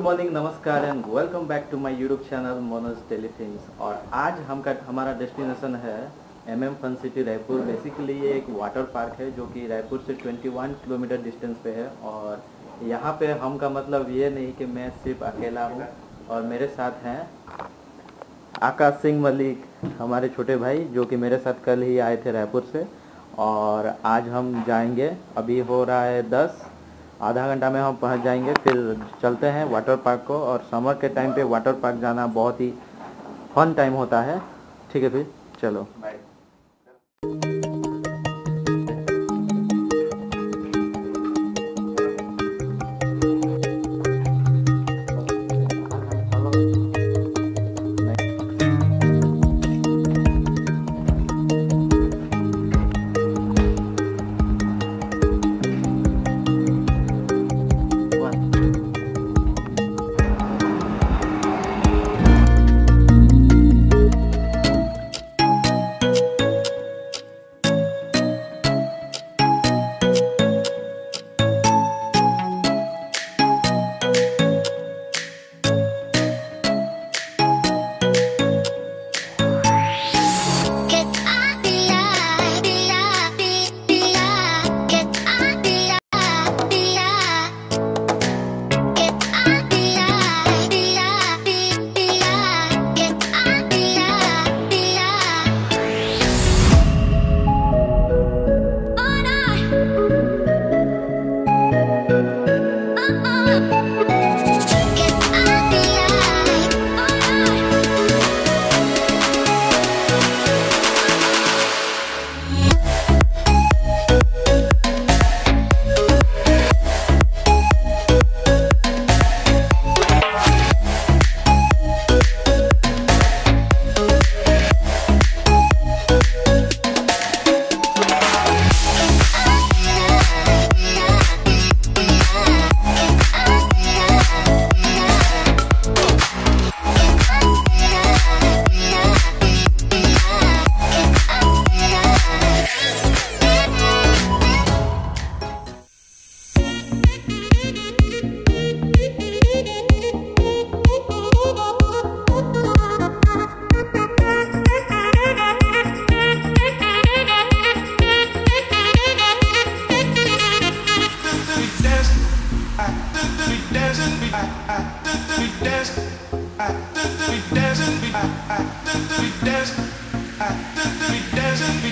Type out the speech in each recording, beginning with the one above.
Good morning नमस्कार and welcome back to my YouTube channel Manoj telefilms और आज हम का, हमारा डेस्टिनेशन है M M fun city Raipur basically ये एक वाटर पार्क है जो कि रायपुर से 21 किलोमीटर डिस्टेंस पे है और यहाँ पे हम का मतलब ये नहीं कि मैं सिर्फ़ अकेला हूँ और मेरे साथ हैं आकाश सिंह मलिक, हमारे छोटे भाई, जो कि मेरे साथ कल ही आए थे रायपुर से और आज हम जाएँगे। अभी हो रहा है दस आधा घंटा में हम पहुँच जाएँगे, फिर चलते हैं वाटर पार्क को और समर के टाइम पे वाटर पार्क जाना बहुत ही फन टाइम होता है। ठीक है फिर, चलो।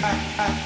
I, I,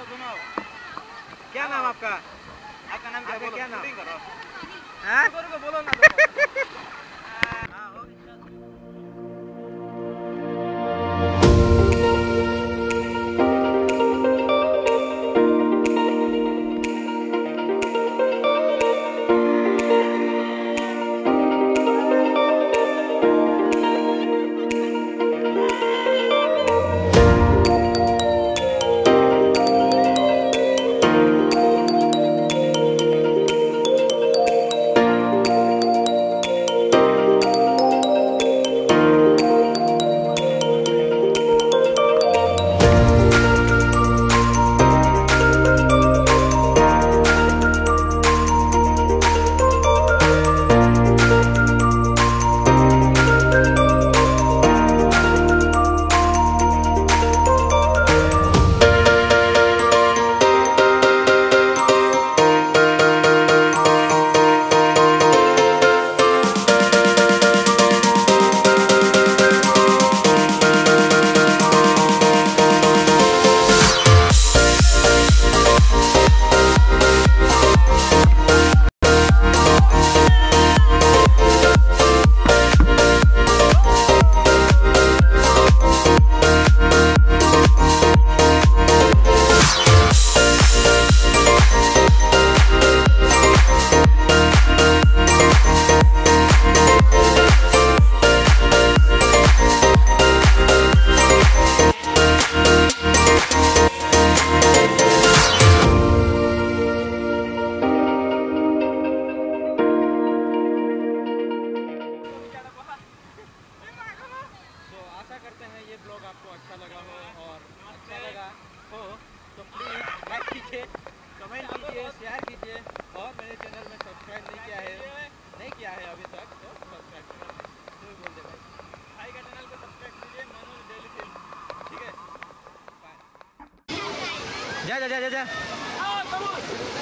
सुनाओ सुनाओ। क्या नाम आपका? आपका नाम क्या बोलो? क्या नाम? करो। हाँ? रुको बोलो ना शेयर कीजिए? और मेरे चैनल में सब्सक्राइब नहीं किया है। नहीं किया है अभी तक तो सब्सक्राइब कीजिए जो भी बोल दे भाई। भाई का चैनल को सब्सक्राइब कीजिए मनोज डेली फ़िल्म ठीक है? बाय जा जा जा जा जा।